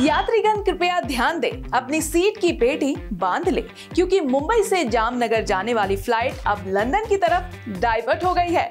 यात्रीगण कृपया ध्यान दें, अपनी सीट की पेटी बाँध ले, क्योंकि मुंबई से जामनगर जाने वाली फ़्लाइट अब लंदन की तरफ़ डाइवर्ट हो गई है।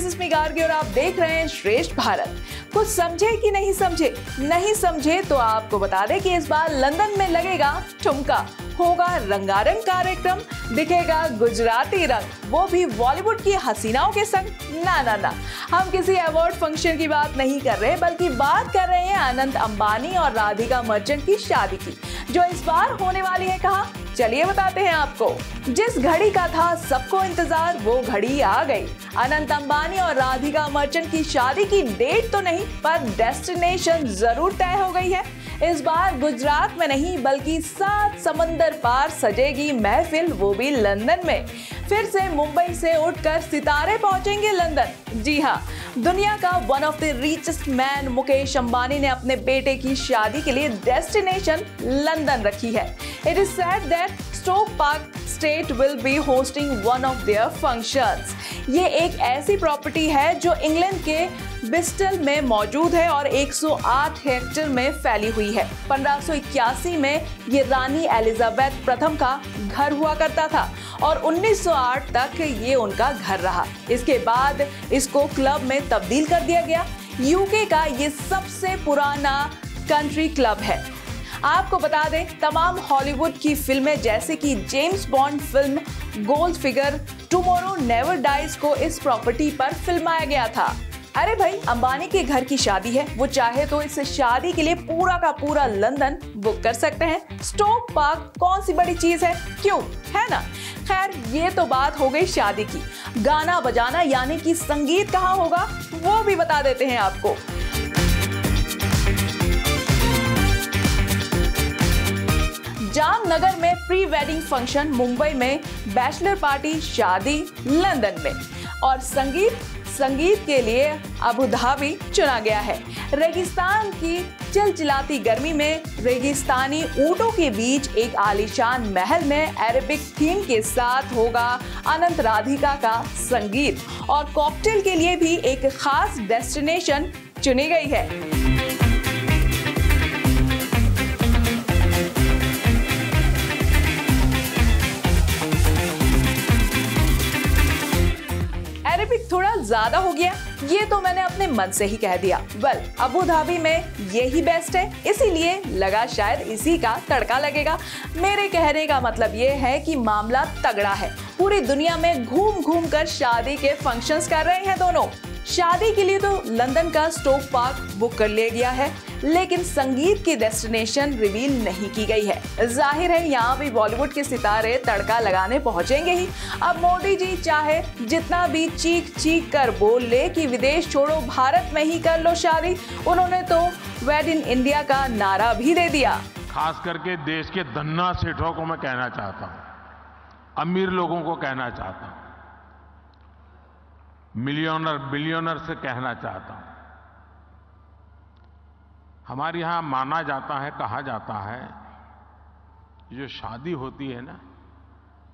दिस मी गार्गी और आप देख रहे हैं श्रेष्ठ भारत। कुछ समझे कि नहीं समझे? नहीं समझे तो आपको बता दें कि इस बार लंदन में लगेगा ठुमका। होगा रंगारंग कार्यक्रम, दिखेगा गुजराती रंग। वो भी बॉलीवुड की हसीनाओं के संग। ना ना ना। हम किसी अवार्ड फ़ंक्शन की बात नहीं कर रहे, बल्कि बात कर रहे हैं अनंत अंबानी और राधिका मर्चेंट की शादी की। जो इस बार होने वाली है कहा? चलिए बताते हैं आपको। जिस घड़ी का था, सबको इंतज़ार, वो घड़ी आ गई। अनंत अंबानी और राधिका मर्चेंट की शादी की डेट तो नहीं, पर डेस्टिनेशन ज़रूर तय हो गई है। इस बार गुजरात में नहीं, बल्कि सात समंदर पार सजेगी महफिल, वो भी लंदन में। फिर से मुंबई से उठकर सितारे पहुँचेंगे लंदन। जी हाँ दुनिया का one of the richest man Mukesh Ambani ने अपने बेटे की शादी के लिए डेस्टिनेशन लंदन रखी है। It is said that Stoke Park estate will be hosting one of their functions ये एक ऐसी प्रॉपर्टी है जो इंग्लैंड के बिस्टल में मौजूद है और 108 हेक्टेयर में फैली हुई है। 1581 में ये रानी एलिजाबेथ प्रथम का घर हुआ करता था और 1908 तक ये उनका घर रहा। इसके बाद इसको क्लब में तब्दील कर दिया गया। यूके का ये सबसे पुराना कंट्री क्लब है। आपको बता दें, तमाम हॉलीवुड की फ़िल्में, जैसे कि James Bond film Goldfinger Tomorrow Never Dies को इस प्रॉपर्टी पर फिल्माया गया था। अरे भाई, अंबानी के घर की शादी है। वो चाहे तो इस शादी के लिए पूरा का पूरा लंदन बुक कर सकते हैं। स्टोक पार्क कौन सी बड़ी चीज़ है? क्यों? है ना? खैर, ये तो बात हो गई शादी की। गाना बजाना, यानी कि संगीत कहाँ होगा, वो भी बता देते हैं आपको। जामनगर में प्री वेडिंग फ़ंक्शन मुंबई में, बैचलर पार्टी, शादी लंदन में। और संगीत संगीत के लिए अबू धाबी चुना गया है। रेगिस्तान की चिलचिलाती गर्मी में रेगिस्तानी ऊँटों के बीच एक आलीशान महल में अरेबिक थीम के साथ होगा अनंत राधिका का संगीत। और कॉकटेल के लिए भी एक खास डेस्टिनेशन चुनी गई है। थोड़ा ज़्यादा हो गया, ये तो मैंने अपने मन से ही कह दिया। वेल अबू धाबी में ये ही बेस्ट है, इसीलिए लगा शायद इसी का तड़का लगेगा। मेरे कहने का मतलब ये है कि मामला तगड़ा है। पूरी दुनिया में घूम घूम कर शादी के फ़ंक्शंस कर रहे हैं दोनों। शादी के लिए तो लंदन का स्टोक पार्क बुक कर लिया गया है। लेकिन संगीत की डेस्टिनेशन रिवील नहीं की गई है। ज़ाहिर है, यहाँ भी बॉलीवुड के सितारे तड़का लगाने पहुँचेंगे ही। अब मोदी जी चाहे जितना भी चीख चीख कर बोल ले कि विदेश छोड़ो, भारत में ही कर लो शादी, उन्होंने तो वेड इन इंडिया का नारा भी दे दिया। खास करके देश के धन्ना सेठों को मैं कहना चाहता हूँ, अमीर लोगों को कहना चाहता हूँ, मिलियनर, बिलियनर से कहना चाहता हूँ। हमारे यहाँ माना जाता है, कहा जाता है, जो शादी होती है ना,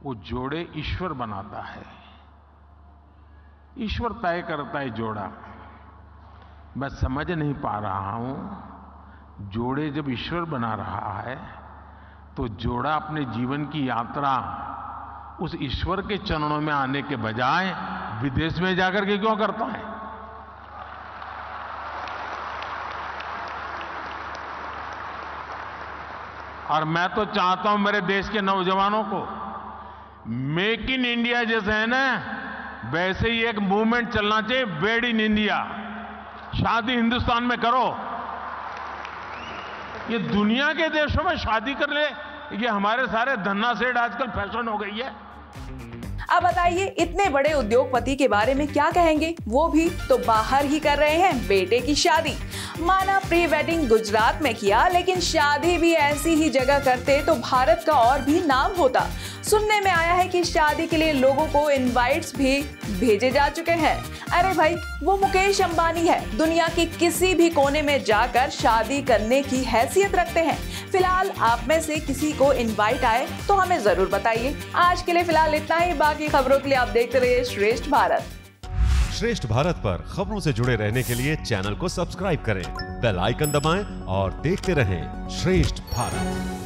वो जोड़े ईश्वर बनाता है। ईश्वर तय करता है जोड़ा। मैं समझ नहीं पा रहा हूँ, जोड़े जब ईश्वर बना रहा है तो जोड़ा अपने जीवन की यात्रा उस ईश्वर के चरणों में आने के बजाय विदेश में जाकर के क्यों करता है? और मैं तो चाहता हूँ मेरे देश के नौजवानों को, मेक इन इंडिया जैसे है ना, वैसे ही एक मूवमेंट चलना चाहिए वेड इन इंडिया शादी हिंदुस्तान में करो। ये दुनिया के देशों में शादी कर ले, ये हमारे सारे धन्ना सेठ आजकल फ़ैशन हो गई है। अब बताइए, इतने बड़े उद्योगपति के बारे में क्या कहेंगे? वो भी तो बाहर ही कर रहे हैं बेटे की शादी। माना प्री वेडिंग गुजरात में किया, लेकिन शादी भी ऐसी ही जगह करते तो भारत का और भी नाम होता। सुनने में आया है कि शादी के लिए लोगों को इनवाइट्स भी भेजे जा चुके हैं। अरे भाई, वो मुकेश अंबानी है। दुनिया के किसी भी कोने में जाकर शादी करने की हैसियत रखते हैं। फ़िलहाल आप में से किसी को इनवाइट आए तो हमें ज़रूर बताइए। आज के लिए फ़िलहाल इतना ही। बाकी खबरों के लिए आप देखते रहिए श्रेष्ठ भारत। श्रेष्ठ भारत पर खबरों से जुड़े रहने के लिए चैनल को सब्सक्राइब करें, बेल आइकन दबाएँ और देखते रहें श्रेष्ठ भारत।